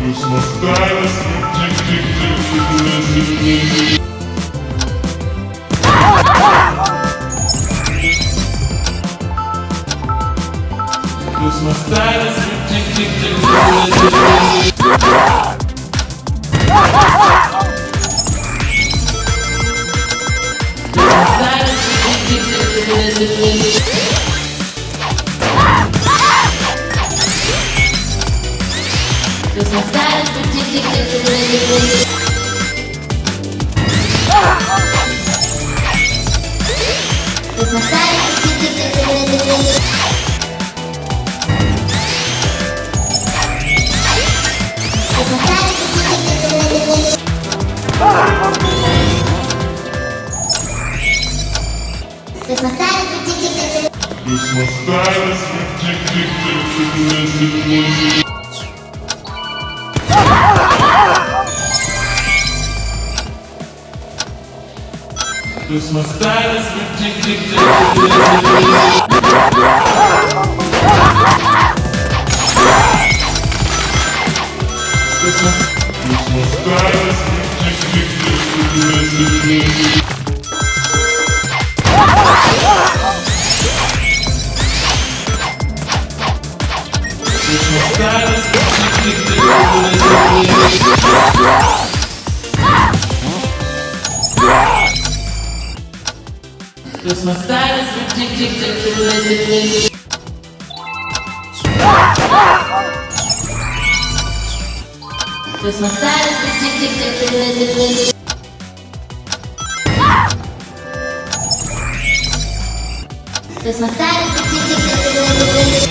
Christmas status, tick tick tick tick tick tick tick tick Christmas time is ridiculous, it's This time is tick tick Christmas Christmas time. is tick tick tick tick tick Christmas time is tick tick tick tick tick Cause my style is ridiculous. Cause my style is ridiculous. Cause my style is ridiculous.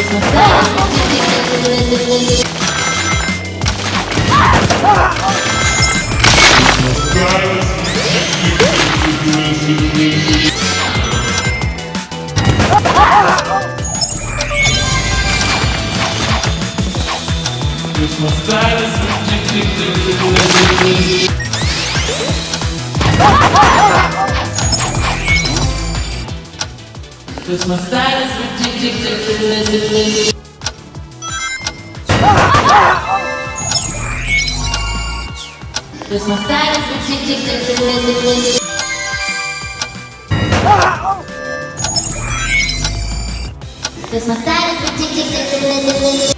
Ah! This my style is ridiculous. Cause my style is ridiculous. Cause my style is ridiculous.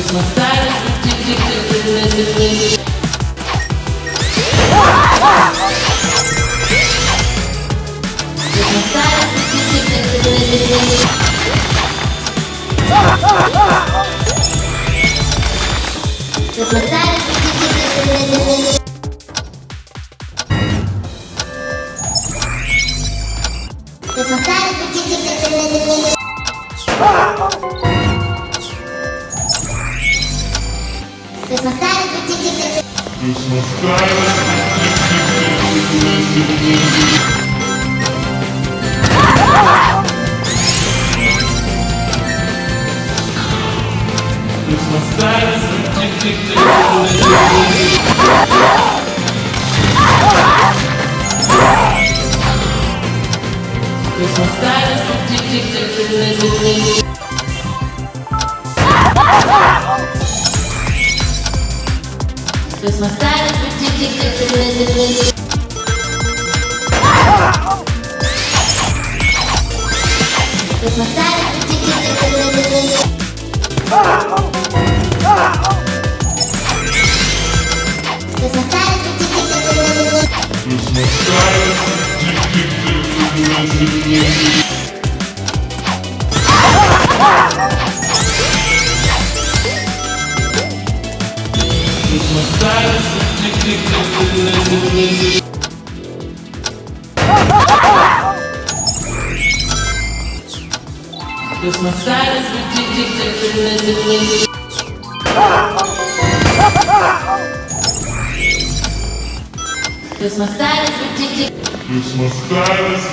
It's my status. It's my status. Christmas tick tick tick. Tick tick tick. Style is tick tick. Christmas style is. Christmas style Tick. Christmas style is tick tick. Christmas style is tick tick. Christmas style is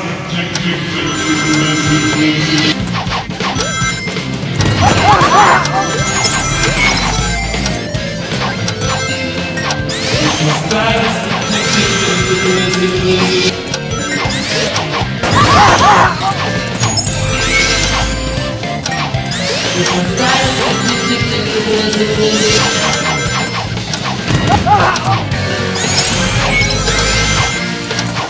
tick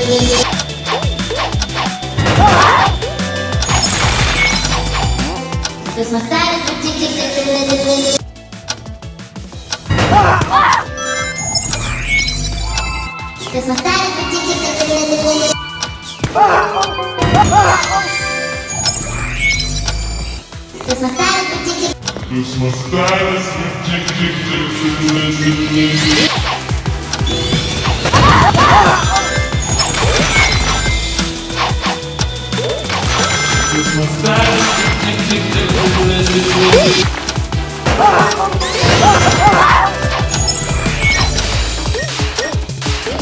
tick tick tick tick tick. Christmas tick tick tick tick tick tick tick. Christmas is tick tick tick tick tick tick tick. Christmas is tick tick. Christmas style is tick tick tick tick tick tick. Tick tick.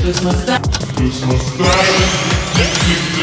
Christmas style. Christmas style